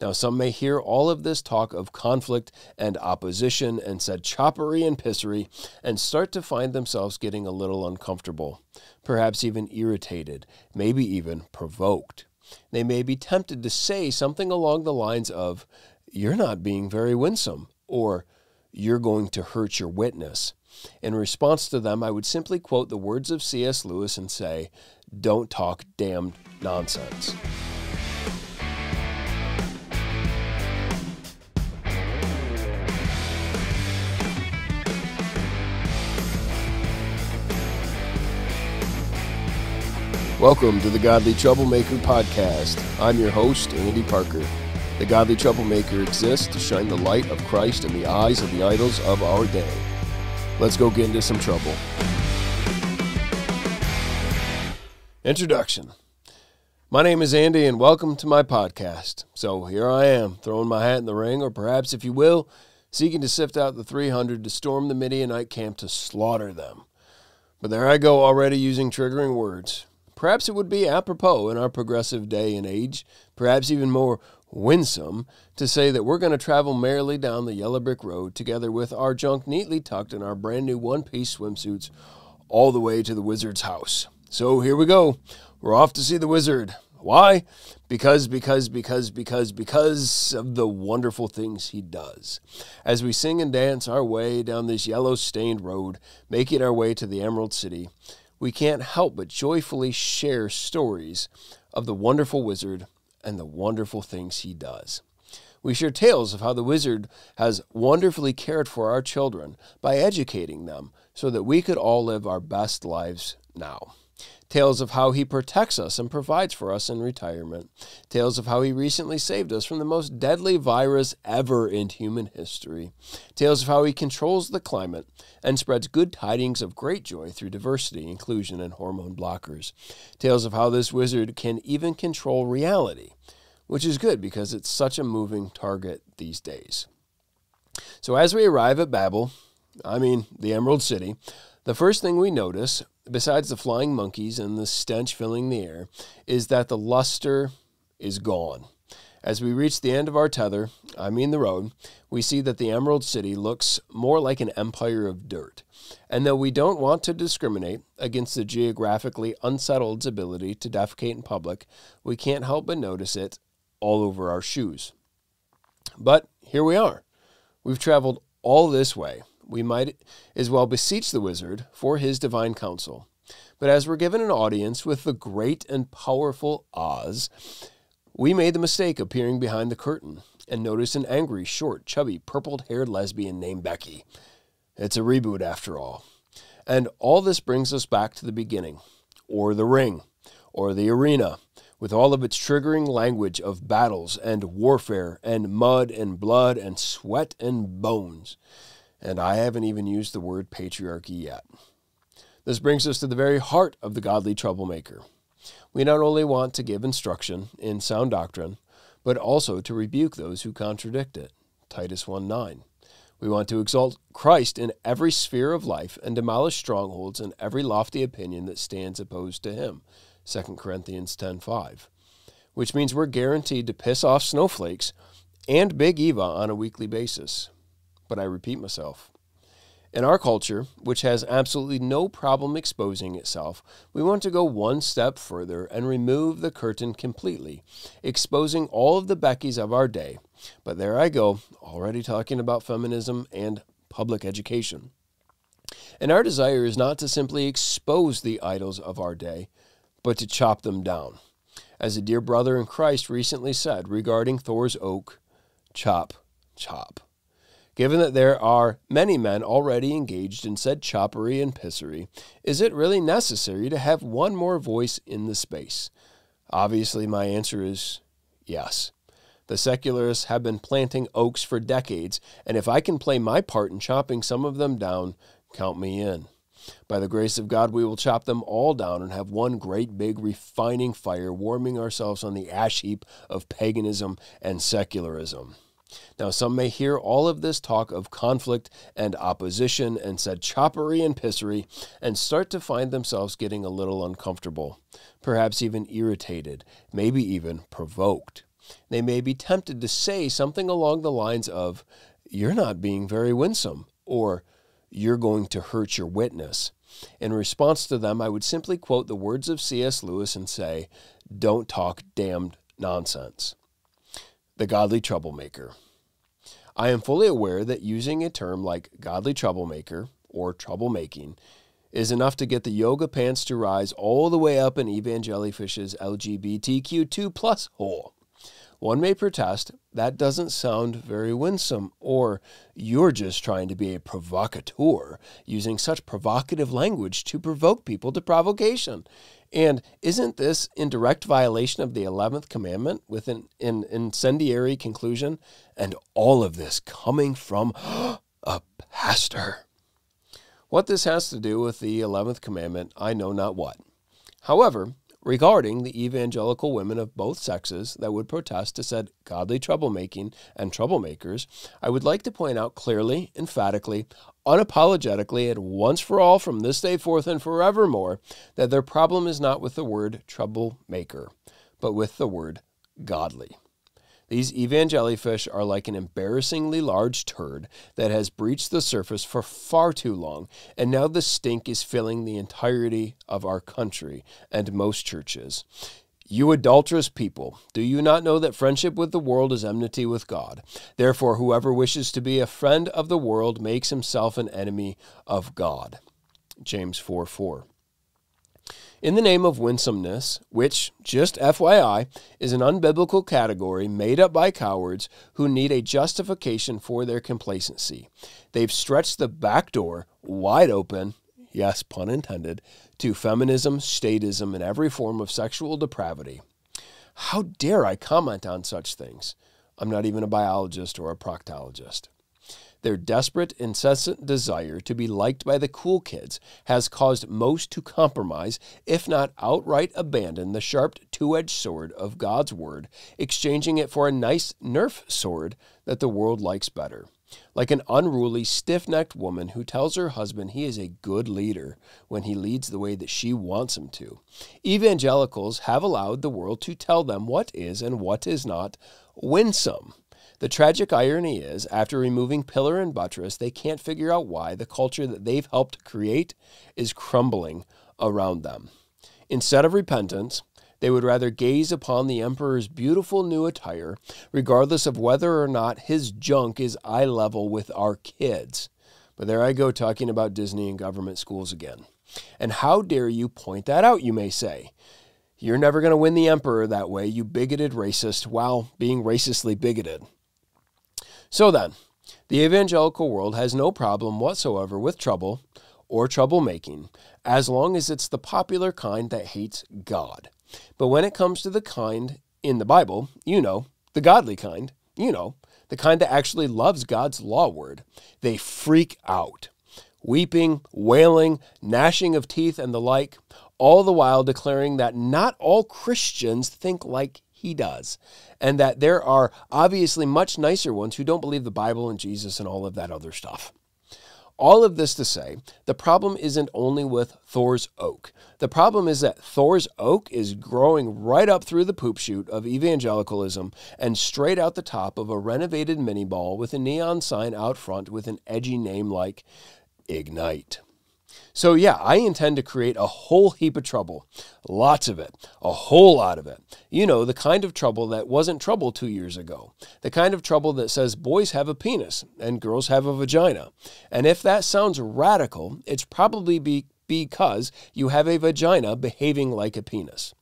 Now, some may hear all of this talk of conflict and opposition and said choppery and pissery and start to find themselves getting a little uncomfortable, perhaps even irritated, maybe even provoked. They may be tempted to say something along the lines of, You're not being very winsome, or You're going to hurt your witness. In response to them, I would simply quote the words of C.S. Lewis and say, Don't talk damned nonsense. Welcome to the Godly Troublemaker Podcast. I'm your host, Andy Parker. The Godly Troublemaker exists to shine the light of Christ in the eyes of the idols of our day. Let's go get into some trouble. Introduction My name is Andy, and welcome to my podcast. So here I am, throwing my hat in the ring, or perhaps, if you will, seeking to sift out the 300 to storm the Midianite camp to slaughter them. But there I go already using triggering words. Perhaps it would be apropos in our progressive day and age, perhaps even more winsome, to say that we're going to travel merrily down the yellow brick road together with our junk neatly tucked in our brand new one piece swimsuits all the way to the wizard's house. So here we go. We're off to see the wizard. Why? Because, because, because, because, because of the wonderful things he does. As we sing and dance our way down this yellow stained road, making our way to the Emerald City, we can't help but joyfully share stories of the wonderful wizard and the wonderful things he does. We share tales of how the wizard has wonderfully cared for our children by educating them so that we could all live our best lives now tales of how he protects us and provides for us in retirement, tales of how he recently saved us from the most deadly virus ever in human history, tales of how he controls the climate and spreads good tidings of great joy through diversity, inclusion, and hormone blockers, tales of how this wizard can even control reality, which is good because it's such a moving target these days. So as we arrive at Babel, I mean the Emerald City, the first thing we notice besides the flying monkeys and the stench filling the air, is that the luster is gone. As we reach the end of our tether, I mean the road, we see that the Emerald City looks more like an empire of dirt. And though we don't want to discriminate against the geographically unsettled's ability to defecate in public, we can't help but notice it all over our shoes. But here we are. We've traveled all this way, we might as well beseech the wizard for his divine counsel. But as we're given an audience with the great and powerful Oz, we made the mistake of peering behind the curtain and noticed an angry, short, chubby, purple haired lesbian named Becky. It's a reboot after all. And all this brings us back to the beginning, or the ring, or the arena, with all of its triggering language of battles and warfare and mud and blood and sweat and bones. And I haven't even used the word patriarchy yet. This brings us to the very heart of the godly troublemaker. We not only want to give instruction in sound doctrine, but also to rebuke those who contradict it. Titus 1 9. We want to exalt Christ in every sphere of life and demolish strongholds and every lofty opinion that stands opposed to him. 2 Corinthians 10:5. Which means we're guaranteed to piss off snowflakes and Big Eva on a weekly basis but I repeat myself. In our culture, which has absolutely no problem exposing itself, we want to go one step further and remove the curtain completely, exposing all of the Beckys of our day. But there I go, already talking about feminism and public education. And our desire is not to simply expose the idols of our day, but to chop them down. As a dear brother in Christ recently said regarding Thor's oak, chop, chop. Given that there are many men already engaged in said choppery and pissery, is it really necessary to have one more voice in the space? Obviously, my answer is yes. The secularists have been planting oaks for decades, and if I can play my part in chopping some of them down, count me in. By the grace of God, we will chop them all down and have one great big refining fire warming ourselves on the ash heap of paganism and secularism. Now, some may hear all of this talk of conflict and opposition and said choppery and pissery and start to find themselves getting a little uncomfortable, perhaps even irritated, maybe even provoked. they may be tempted to say something along the lines of, You're not being very winsome, or You're going to hurt your witness. In response to them, I would simply quote the words of C.S. Lewis and say, Don't talk damned nonsense. The Godly Troublemaker. I am fully aware that using a term like godly troublemaker or troublemaking is enough to get the yoga pants to rise all the way up in Evangelifish's LGBTQ2 plus hole. One may protest, that doesn't sound very winsome, or you're just trying to be a provocateur, using such provocative language to provoke people to provocation. And isn't this in direct violation of the 11th commandment with an, an incendiary conclusion? And all of this coming from a pastor. What this has to do with the 11th commandment, I know not what. However, regarding the evangelical women of both sexes that would protest to said godly troublemaking and troublemakers, I would like to point out clearly, emphatically, unapologetically, and once for all from this day forth and forevermore, that their problem is not with the word troublemaker, but with the word godly. These evangelifish are like an embarrassingly large turd that has breached the surface for far too long, and now the stink is filling the entirety of our country and most churches. You adulterous people, do you not know that friendship with the world is enmity with God? Therefore, whoever wishes to be a friend of the world makes himself an enemy of God. James 4 4 in the name of winsomeness, which, just FYI, is an unbiblical category made up by cowards who need a justification for their complacency. They've stretched the back door wide open, yes, pun intended, to feminism, statism, and every form of sexual depravity. How dare I comment on such things? I'm not even a biologist or a proctologist. Their desperate, incessant desire to be liked by the cool kids has caused most to compromise, if not outright abandon, the sharp two edged sword of God's Word, exchanging it for a nice Nerf sword that the world likes better. Like an unruly, stiff necked woman who tells her husband he is a good leader when he leads the way that she wants him to. Evangelicals have allowed the world to tell them what is and what is not winsome. The tragic irony is, after removing pillar and buttress, they can't figure out why the culture that they've helped create is crumbling around them. Instead of repentance, they would rather gaze upon the emperor's beautiful new attire, regardless of whether or not his junk is eye level with our kids. But there I go talking about Disney and government schools again. And how dare you point that out, you may say? You're never going to win the emperor that way, you bigoted racist, while being racistly bigoted. So then, the evangelical world has no problem whatsoever with trouble or troublemaking, as long as it's the popular kind that hates God. But when it comes to the kind in the Bible, you know, the godly kind, you know, the kind that actually loves God's law word, they freak out. Weeping, wailing, gnashing of teeth, and the like, all the while declaring that not all Christians think like he does. And that there are obviously much nicer ones who don't believe the Bible and Jesus and all of that other stuff. All of this to say, the problem isn't only with Thor's Oak. The problem is that Thor's Oak is growing right up through the poop chute of evangelicalism and straight out the top of a renovated mini ball with a neon sign out front with an edgy name like Ignite. So, yeah, I intend to create a whole heap of trouble. Lots of it. A whole lot of it. You know, the kind of trouble that wasn't trouble two years ago. The kind of trouble that says boys have a penis and girls have a vagina. And if that sounds radical, it's probably be because you have a vagina behaving like a penis.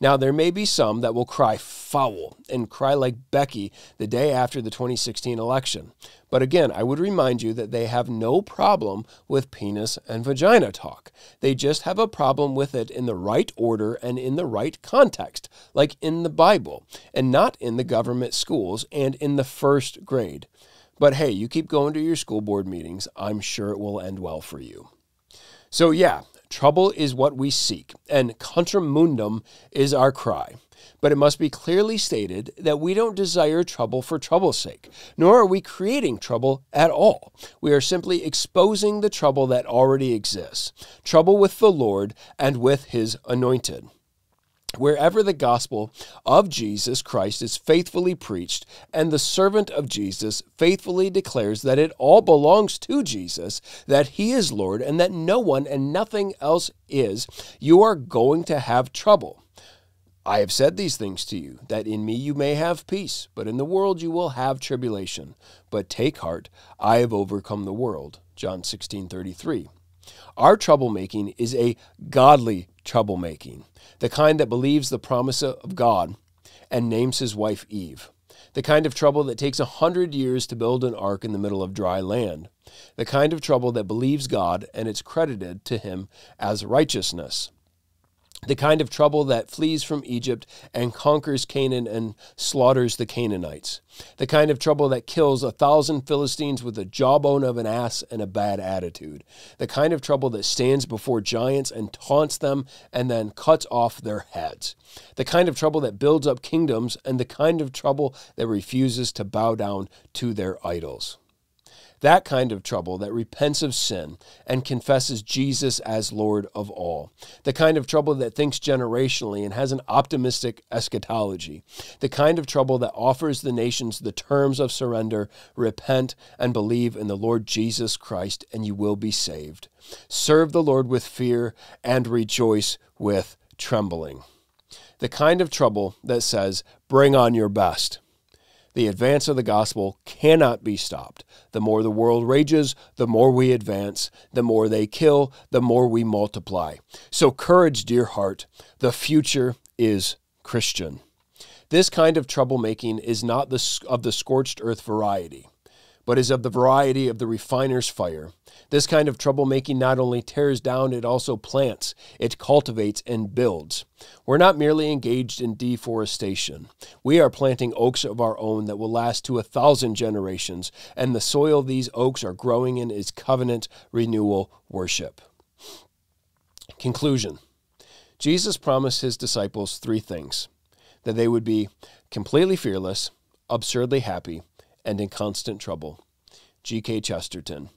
Now, there may be some that will cry foul and cry like Becky the day after the 2016 election. But again, I would remind you that they have no problem with penis and vagina talk. They just have a problem with it in the right order and in the right context, like in the Bible, and not in the government schools and in the first grade. But hey, you keep going to your school board meetings. I'm sure it will end well for you. So, yeah, Trouble is what we seek, and contra mundum is our cry. But it must be clearly stated that we don't desire trouble for trouble's sake, nor are we creating trouble at all. We are simply exposing the trouble that already exists trouble with the Lord and with his anointed. Wherever the gospel of Jesus Christ is faithfully preached, and the servant of Jesus faithfully declares that it all belongs to Jesus, that he is Lord, and that no one and nothing else is, you are going to have trouble. I have said these things to you, that in me you may have peace, but in the world you will have tribulation. But take heart, I have overcome the world. John 16 33. Our troublemaking is a godly troublemaking, the kind that believes the promise of God and names his wife Eve, the kind of trouble that takes a hundred years to build an ark in the middle of dry land, the kind of trouble that believes God and it's credited to him as righteousness the kind of trouble that flees from Egypt and conquers Canaan and slaughters the Canaanites, the kind of trouble that kills a thousand Philistines with the jawbone of an ass and a bad attitude, the kind of trouble that stands before giants and taunts them and then cuts off their heads, the kind of trouble that builds up kingdoms, and the kind of trouble that refuses to bow down to their idols. That kind of trouble that repents of sin and confesses Jesus as Lord of all. The kind of trouble that thinks generationally and has an optimistic eschatology. The kind of trouble that offers the nations the terms of surrender, repent, and believe in the Lord Jesus Christ, and you will be saved. Serve the Lord with fear and rejoice with trembling. The kind of trouble that says, Bring on your best. The advance of the gospel cannot be stopped. The more the world rages, the more we advance. The more they kill, the more we multiply. So, courage, dear heart. The future is Christian. This kind of troublemaking is not the, of the scorched earth variety but is of the variety of the refiner's fire. This kind of troublemaking not only tears down, it also plants, it cultivates, and builds. We're not merely engaged in deforestation. We are planting oaks of our own that will last to a thousand generations, and the soil these oaks are growing in is covenant renewal worship. Conclusion Jesus promised his disciples three things that they would be completely fearless, absurdly happy, and in constant trouble. G.K. Chesterton.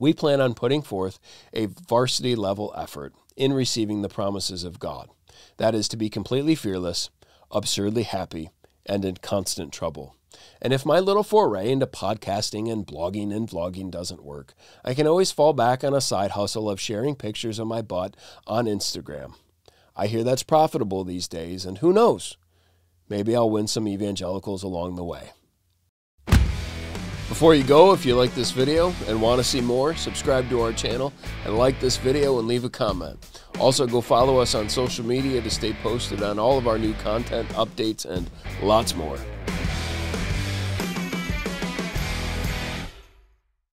We plan on putting forth a varsity level effort in receiving the promises of God. That is to be completely fearless, absurdly happy, and in constant trouble. And if my little foray into podcasting and blogging and vlogging doesn't work, I can always fall back on a side hustle of sharing pictures of my butt on Instagram. I hear that's profitable these days, and who knows? Maybe I'll win some evangelicals along the way. Before you go, if you like this video and want to see more, subscribe to our channel and like this video and leave a comment. Also, go follow us on social media to stay posted on all of our new content, updates, and lots more.